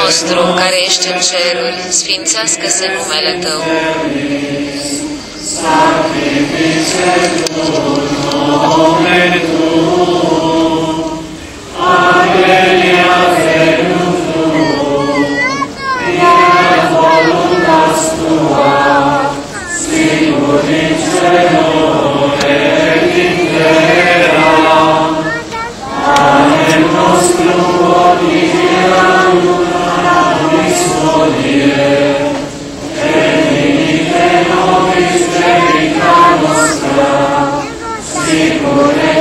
nostru care ești în ceruri, sfințească-se numele Tău. Amen. Shri Pure